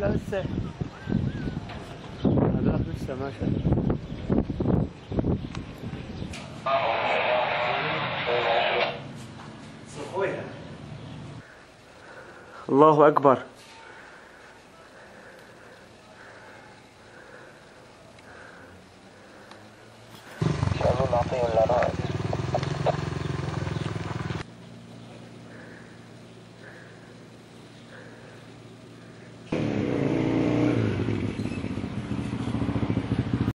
لا لسه هذاك لسه ما شاء الله. أكبر. شاء الله نعطيه ولا رائد